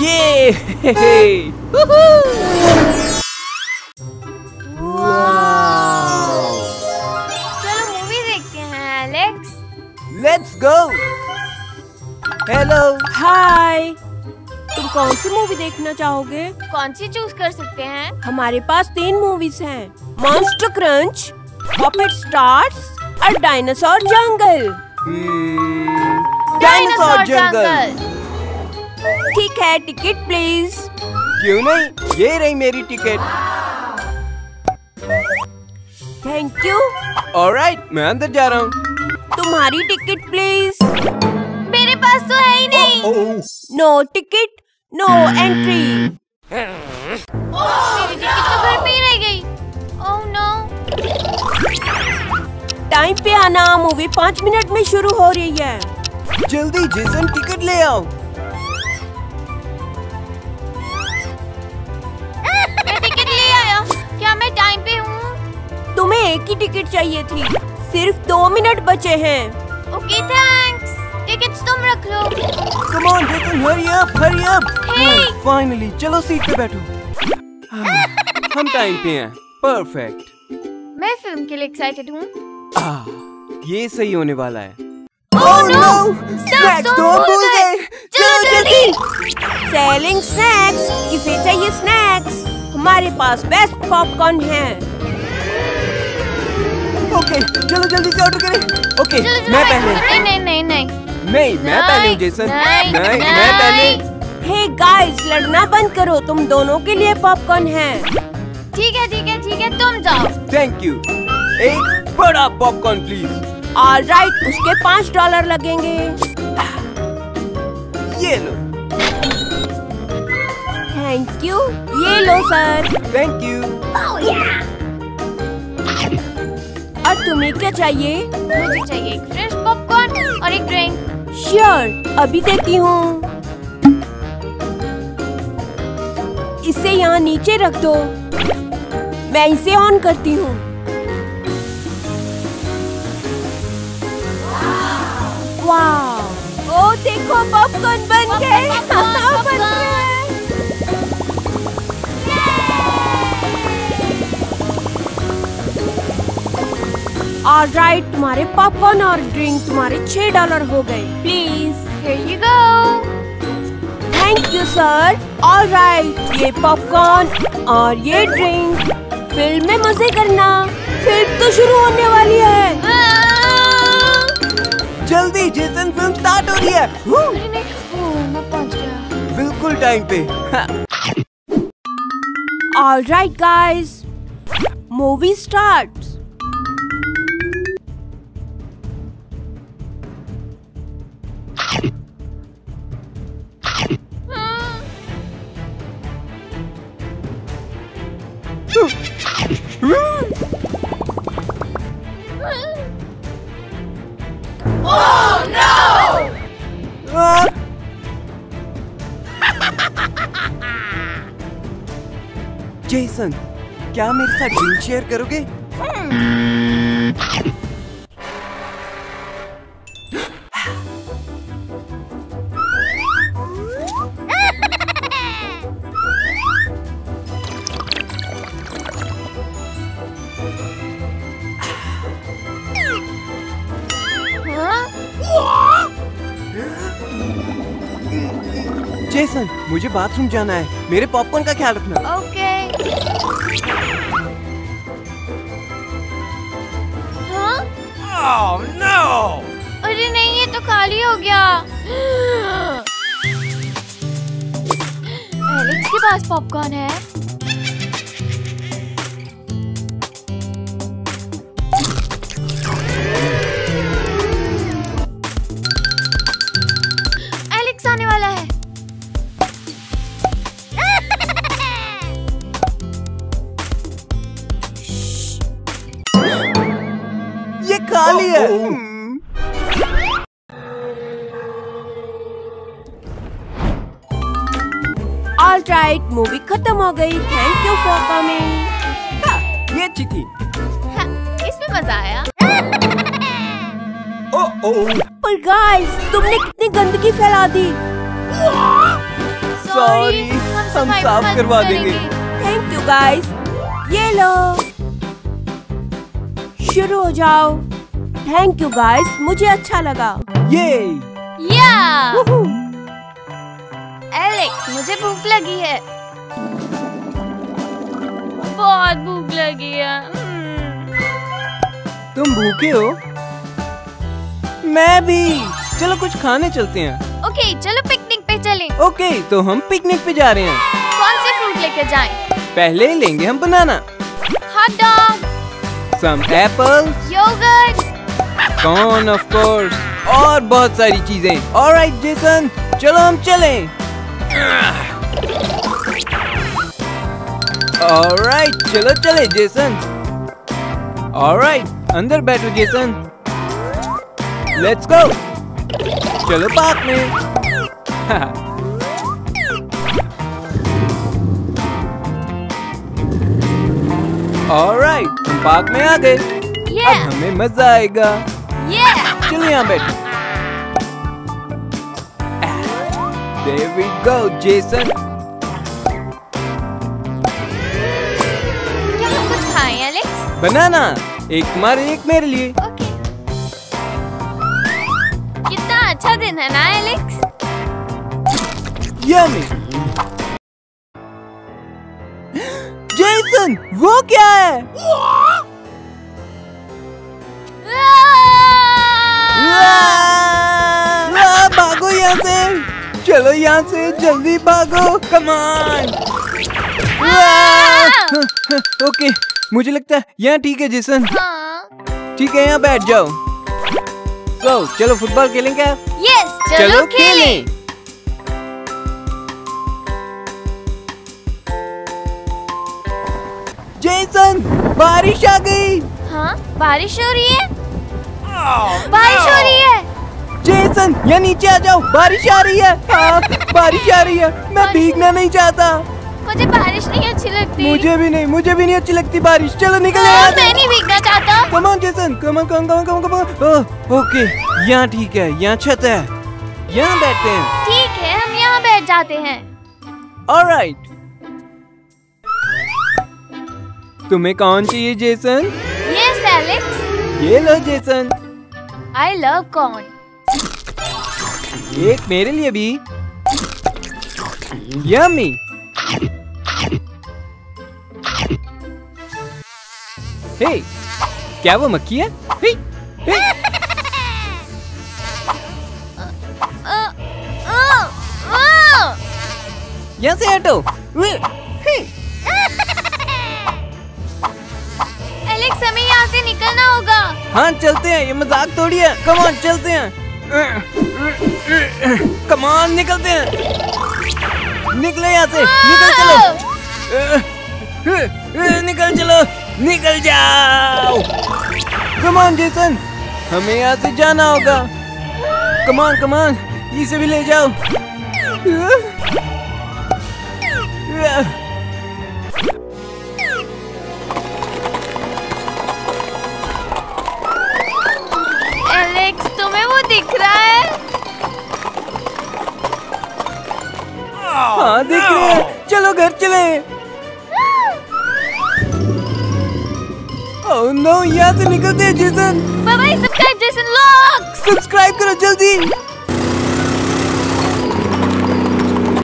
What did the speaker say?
ये चलो मूवी देखते हैं Alex let's go hello hi तुम कौन सी मूवी देखना चाहोगे? कौन सी चूज़ कर सकते हैं? हमारे पास तीन मूवीज़ हैं। मॉन्स्टर क्रंच पॉपेट स्टार्स और डायनासोर जंगल डायनासोर जंगल ठीक है टिकट प्लीज़ क्यों नहीं? ये रही मेरी टिकट थैंक यू ऑलराइट मैं अंदर जा रहा हूँ. तुम्हारी टिकट प्लीज़ मेरे पास तो है ही नहीं. नो टिकट नो एंट्री मेरी टिकट तो घर पे ही रह गई. ओह नो टाइम पे आना मूवी पाँच मिनट में शुरू हो रही है. जल्दी जेसन टिकट ले आओ. ही टिकट चाहिए थी। सिर्फ़ दो मिनट बचे हैं। ओके थैंक्स टिकट्स तुम रख लो। Come on Jason hurry up hurry up finally चलो सीट पे बैठो। हम टाइम पे हैं। परफेक्ट मैं फ़िल्म के लिए एक्साइटेड हूँ। ये सही होने वाला है। Oh no! Snacks तो भूल गए। चलो जल्दी। सेलिंग स्नैक्स किसे चाहिए स्नैक्स हमारे पास बेस्ट पॉपकॉर्न है। ओके चलो जल्दी से ऑर्डर करें। ओके मैं पहले नहीं नहीं नहीं नहीं। नहीं मैं पहले हूँ जेसन नहीं, नहीं मैं पहले हे गाइस लड़ना बंद करो। तुम दोनों के लिए पॉपकॉर्न है। ठीक है ठीक है ठीक है तुम जाओ। थैंक यू एक बड़ा पॉपकॉर्न प्लीज़ ऑल राइट उसके पाँच डॉलर लगेंगे। ये लो। थैंक यू ये लो सर थैंक यू और तुम्हें क्या चाहिए? मुझे चाहिए एक फ्रेश पॉपकॉर्न और एक ड्रिंक श्योर अभी देती हूँ। इसे यहाँ नीचे रख दो। मैं इसे ऑन करती हूँ। वाह ओ देखो पॉपकॉर्न बन गए। पॉपकॉर्न, बन गए ऑल राइट तुम्हारे पॉपकॉर्न और ड्रिंक तुम्हारे छह डॉलर हो गए। Please Here you go. Thank you sir all right ये पॉपकॉर्न और ये ड्रिंक फ़िल्म में मज़े करना। फ़िल्म तो शुरू होने वाली है। जल्दी जेसन फ़िल्म स्टार्ट हो रही है। हू, नहीं मैं पहुँच गया। बिल्कुल टाइम पे। All right guys movie starts Jason क्या मेरे साथ ड्रिंक शेयर करोगे? जेसन मुझे बाथरूम जाना है। मेरे पॉपकॉर्न का ख्याल रखना। ओके हाँ? Oh no! अरे नहीं ये तो खाली हो गया एलेक्स के पास पॉपकॉर्न है है हम्म, ऑल राइट मूवी खत्म हो गई. थैंक यू फॉर कमिंग हाँ, ये अच्छी थी हाँ, इसमें मज़ा आया। ओ ओ पर गाइस तुमने कितनी गंदगी फैला दी। सॉरी हम साफ़ करवा देंगे। थैंक यू गाइस ये लो। शुरू हो जाओ। थैंक यू गाइस मुझे अच्छा लगा। ये! या एलेक्स मुझे भूख लगी है। बहुत भूख लगी है। हम्म। तुम भूखे हो? मैं भी। चलो कुछ खाने चलते हैं। ओके चलो पिकनिक पे चलें। ओके तो हम पिकनिक पे जा रहे हैं। कौन से फ्रूट लेके जाएँ? पहले लेंगे हम banana hot dog some apples yogurt corn of course और बहुत सारी चीज़ें। ऑलराइट जेसन चलो हम चलें। ऑलराइट चलो चले जेसन ऑलराइट अंदर बैठो जेसन लेट्स गो चलो पार्क में। ऑलराइट हम पार्क में आ गए। Yeah. अब हमें मज़ा आएगा। ये चलो यहाँ बैठो। There we go, Jason. क्या हम कुछ खाएँ एलेक्स बनाना एक तुम्हारे एक मेरे लिए। ओके कितना अच्छा दिन है ना एलेक्स यम्मी जेसन वो क्या है? चलो यहाँ से जल्दी भागो कमान ओके मुझे लगता है यहाँ ठीक है जेसन हाँ। ठीक है यहाँ बैठ जाओ। तो चलो फुटबॉल खेलेंगे क्या यस चलो खेलें। जेसन बारिश आ गई। हाँ बारिश हो रही है? बारिश हो रही है। जेसन यहाँ नीचे आ जाओ। बारिश आ रही है। हाँ, बारिश आ रही है। मैं भीगना नहीं चाहता। मुझे बारिश नहीं अच्छी लगती। मुझे भी नहीं मुझे भी नहीं अच्छी लगती बारिश। चलो निकल हाँ, मैं नहीं भीगना चाहता। Come on Jason come on come come come come okay यहाँ ठीक है यहाँ छत है। यहाँ बैठते हैं। ठीक है हम यहाँ बैठ जाते हैं। ऑलराइट तुम्हें कौन चाहिए जेसन यस एलेक्स ये लो जेसन आई लव कॉर्न एक मेरे लिए भी। यम्मी हे क्या वो मक्खी है? हे, हे, यहाँ से हटो। हे, एलेक्स हमें यहाँ से निकलना होगा। हाँ चलते हैं। ये मज़ाक थोड़ी है। कम ऑन चलते हैं। कम ऑन निकलते हैं निकले यहाँ से, निकल चलो। निकल चलो, निकल जाओ। कमान जेसन हमें यहाँ से जाना होगा। कमान कमान इसे भी ले जाओ। एलेक्स तुम्हें वो दिख रहा है? हाँ दिख रहे हैं। चलो घर चले। ओह नो यहाँ से निकलते हैं Jason bye bye subscribe Jason lock subscribe करो जल्दी।